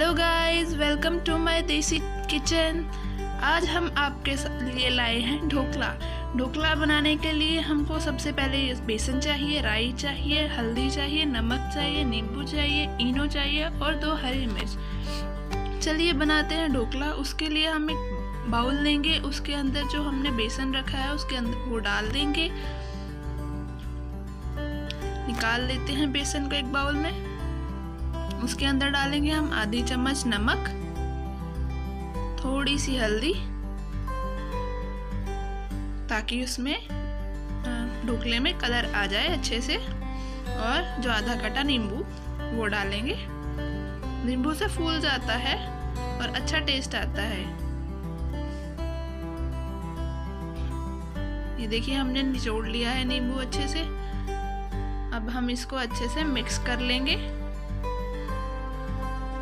Hello guys, welcome to my desi kitchen. आज हम आपके लिए लाए हैं ढोकला। ढोकला बनाने के लिए हमको सबसे पहले बेसन चाहिए, राई चाहिए, हल्दी चाहिए, नमक चाहिए, नींबू चाहिए, इनो चाहिए और दो हरी मिर्च। चलिए बनाते हैं ढोकला। उसके लिए हम एक बाउल लेंगे। उसके अंदर जो हमने बेसन रखा है, उसके अंदर वो डाल देंगे। निकाल लेते हैं बेसन को एक बाउल में। उसके अंदर डालेंगे हम आधी चम्मच नमक, थोड़ी सी हल्दी, ताकि उसमें ढोकले में कलर आ जाए अच्छे से। और जो आधा कटा नींबू, वो डालेंगे। नींबू से फूल जाता है और अच्छा टेस्ट आता है। ये देखिए, हमने निचोड़ लिया है नींबू अच्छे से। अब हम इसको अच्छे से मिक्स कर लेंगे।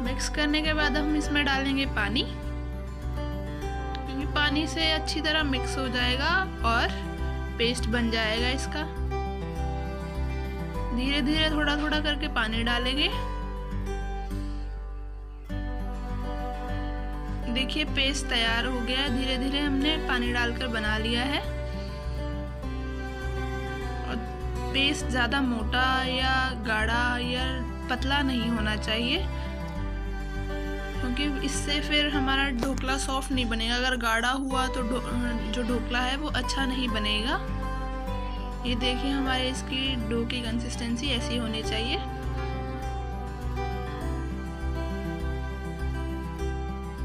मिक्स करने के बाद हम इसमें डालेंगे पानी। क्योंकि पानी से अच्छी तरह मिक्स हो जाएगा और पेस्ट बन जाएगा इसका। धीरे धीरे थोड़ा थोड़ा करके पानी डालेंगे। देखिए, पेस्ट तैयार हो गया है। धीरे धीरे हमने पानी डालकर बना लिया है। और पेस्ट ज़्यादा मोटा या गाढ़ा या पतला नहीं होना चाहिए। क्योंकि इससे फिर हमारा ढोकला सॉफ्ट नहीं बनेगा। अगर गाढ़ा हुआ तो जो ढोकला है वो अच्छा नहीं बनेगा। ये देखिए हमारे इसकी डो की कंसिस्टेंसी ऐसी होनी चाहिए।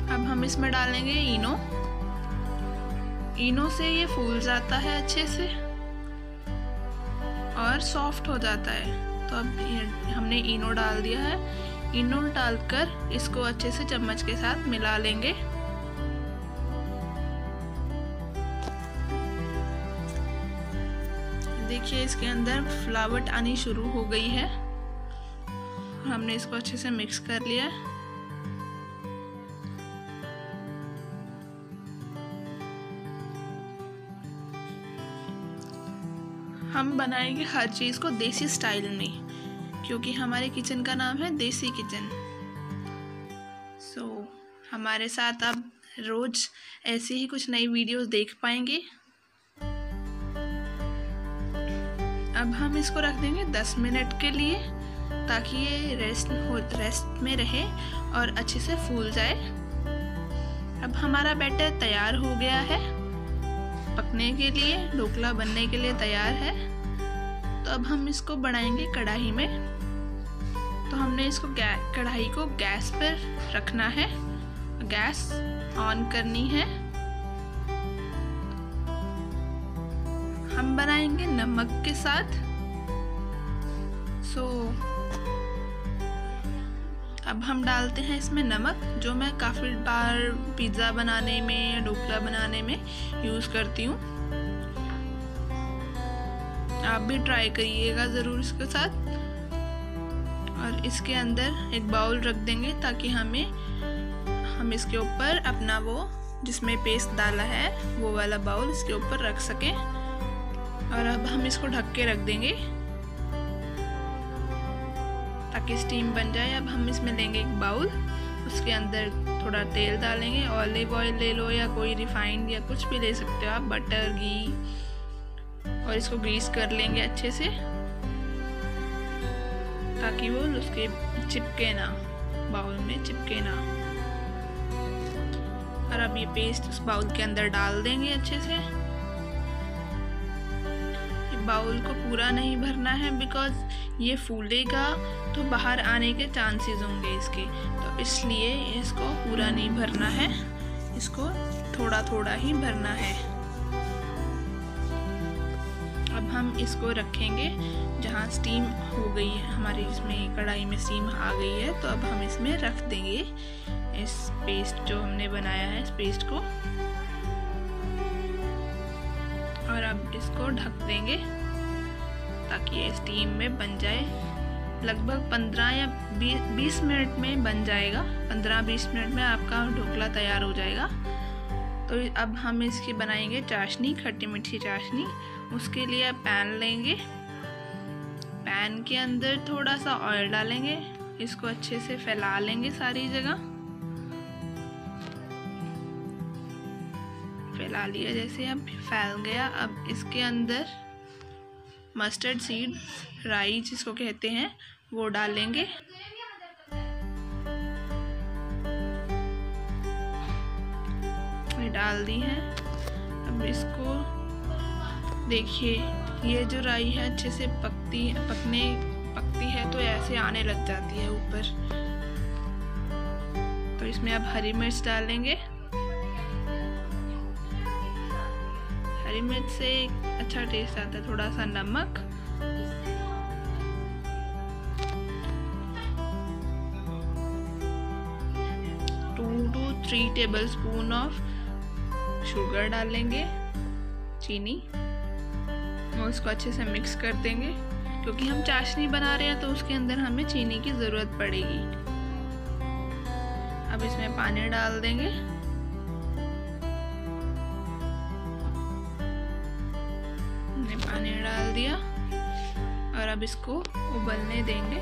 अब हम इसमें डालेंगे इनो। इनो से ये फूल जाता है अच्छे से और सॉफ्ट हो जाता है। तो अब हमने इनो डाल दिया है। इनो डालकर इसको अच्छे से चम्मच के साथ मिला लेंगे। देखिए, इसके अंदर फ्लावट आनी शुरू हो गई है। हमने इसको अच्छे से मिक्स कर लिया। हम बनाएँगे हर चीज़ को देसी स्टाइल में। क्योंकि हमारे किचन का नाम है देसी किचन। सो so, हमारे साथ आप रोज़ ऐसी ही कुछ नई वीडियोस देख पाएँगे। अब हम इसको रख देंगे 10 मिनट के लिए ताकि ये रेस्ट हो रेस्ट में रहे और अच्छे से फूल जाए। अब हमारा बैटर तैयार हो गया है। पकने के लिए ढोकला बनने के लिए तैयार है। तो अब हम इसको बनाएँगे कढ़ाई में। तो हमने इसको कढ़ाई को गैस पर रखना है। गैस ऑन करनी है। हम बनाएँगे नमक के साथ। सो अब हम डालते हैं इसमें नमक, जो मैं काफ़ी बार पिज़्ज़ा बनाने में या ढोकला बनाने में यूज़ करती हूँ। आप भी ट्राई करिएगा ज़रूर इसके साथ। और इसके अंदर एक बाउल रख देंगे ताकि हमें, हम इसके ऊपर अपना वो जिसमें पेस्ट डाला है, वो वाला बाउल इसके ऊपर रख सकें। और अब हम इसको ढक के रख देंगे। ताकि स्टीम बन जाए। अब हम इसमें लेंगे एक बाउल उसके अंदर थोड़ा तेल डालेंगे। ऑलिव ऑयल ले लो या कोई रिफाइंड या कुछ भी ले सकते हो आप। बटर घी और इसको ग्रीस कर लेंगे अच्छे से, ताकि वो उसके चिपके ना, बाउल में चिपके ना। और अब ये पेस्ट उस बाउल के अंदर डाल देंगे अच्छे से। बाउल को पूरा नहीं भरना है बिकॉज़ ये फूलेगा तो बाहर आने के चांसेस होंगे इसके। तो इसलिए इसको पूरा नहीं भरना है, इसको थोड़ा थोड़ा ही भरना है। हम इसको रखेंगे जहाँ स्टीम हो गई है। हमारी इसमें कढ़ाई में स्टीम आ गई है तो अब हम इसमें रख देंगे इस पेस्ट जो हमने बनाया है, इस पेस्ट को। और अब इसको ढक देंगे ताकि ये स्टीम में बन जाए। लगभग 15 या 20 मिनट में बन जाएगा। 15-20 मिनट में आपका ढोकला तैयार हो जाएगा। तो अब हम इसकी बनाएँगे चाशनी, खट्टी मीठी चाशनी। उसके लिए पैन लेंगे। पैन के अंदर थोड़ा सा ऑयल डालेंगे। इसको अच्छे से फैला लेंगे सारी जगह। फैला लिया जैसे अब फैल गया। अब इसके अंदर मस्टर्ड सीड राई जिसको कहते हैं, वो डालेंगे। डाल दी है। अब इसको देखिए, ये जो राई है अच्छे से पकती पकने, पकती है तो ऐसे आने लग जाती है ऊपर। तो इसमें अब हरी मिर्च डालेंगे। हरी मिर्च से अच्छा टेस्ट आता है थोड़ा सा नमक। Two two three tablespoon of sugar डालेंगे, चीनी, और उसको अच्छे से मिक्स कर देंगे। क्योंकि हम चाशनी बना रहे हैं तो उसके अंदर हमें चीनी की ज़रूरत पड़ेगी। अब इसमें पानी डाल देंगे। पानी डाल दिया, और अब इसको उबलने देंगे।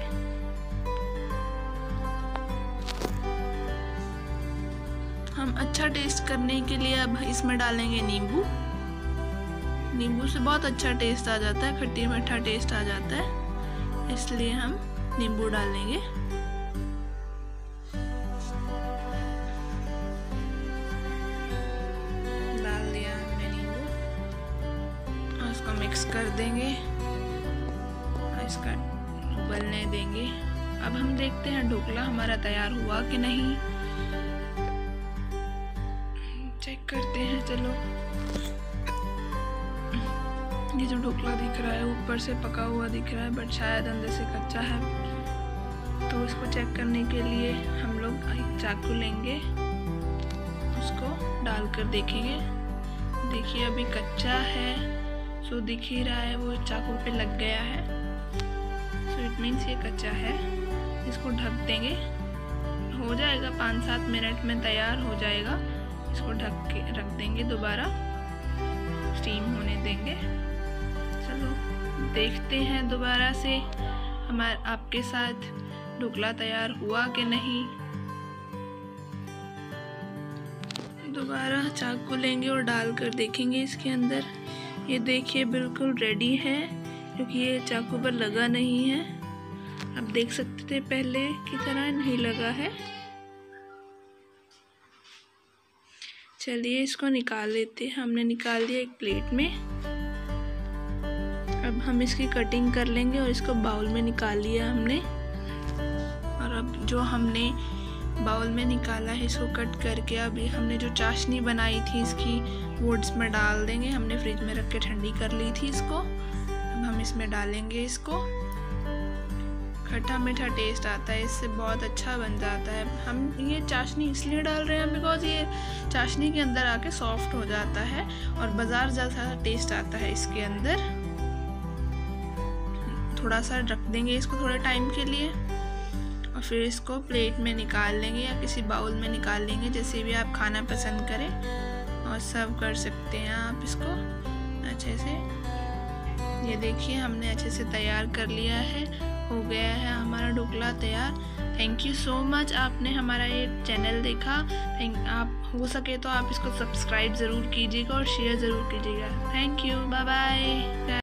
हम अच्छा टेस्ट करने के लिए अब इसमें डालेंगे नींबू। नींबू से बहुत अच्छा टेस्ट आ जाता है, खट्टी मीठा टेस्ट आ जाता है। इसलिए हम नींबू डालेंगे। डाल दिया हमने नींबू। और इसको मिक्स कर देंगे। और इसका उबलने देंगे। अब हम देखते हैं ढोकला हमारा तैयार हुआ कि नहीं। करते हैं, चलो। ये जो ढोकला दिख रहा है, ऊपर से पका हुआ दिख रहा है बट शायद अंदर से कच्चा है। तो इसको चेक करने के लिए हम लोग एक चाकू लेंगे, उसको डालकर देखेंगे। देखिए, अभी कच्चा है सो दिख ही रहा है, वो चाकू पे लग गया है। सो इट मीन्स ये कच्चा है। इसको ढक देंगे। हो जाएगा, पाँच सात मिनट में तैयार हो जाएगा। इसको ढक के रख देंगे दोबारा। स्टीम होने देंगे। चलो, देखते हैं दोबारा से हमारे, आपके साथ ढोकला तैयार हुआ कि नहीं। दोबारा चाकू लेंगे और डाल कर देखेंगे इसके अंदर। ये देखिए, बिल्कुल रेडी है, क्योंकि ये चाकू पर लगा नहीं है। आप देख सकते थे पहले की तरह नहीं लगा है। चलिए इसको निकाल लेते हैं। हमने निकाल दिया एक प्लेट में। अब हम इसकी कटिंग कर लेंगे और इसको बाउल में निकाल लिया हमने। और अब जो हमने बाउल में निकाला है, इसको कट करके अभी हमने जो चाशनी बनाई थी, इसकी वो में डाल देंगे। हमने फ्रिज में रख के ठंडी कर ली थी इसको। अब हम इसमें डालेंगे इसको। खट्टा मीठा टेस्ट आता है, इससे बहुत अच्छा बन जाता है। हम ये चाशनी इसलिए डाल रहे हैं बिकॉज़ ये चाशनी के अंदर आके सॉफ्ट हो जाता है और बाज़ार जैसा टेस्ट आता है इसके अंदर। थोड़ा सा रख देंगे इसको थोड़े टाइम के लिए और फिर इसको प्लेट में निकाल लेंगे या किसी बाउल में निकाल लेंगे, जैसे भी आप खाना पसंद करें और सर्व कर सकते हैं आप इसको। अच्छे से। ये देखिए हमने अच्छे से तैयार कर लिया है। हो गया है, हमारा ढोकला तैयार। थैंक यू सो मच आपने हमारा ये चैनल देखा। आप हो सके तो आप इसको सब्सक्राइब ज़रूर कीजिएगा और शेयर ज़रूर कीजिएगा। Thank you bye bye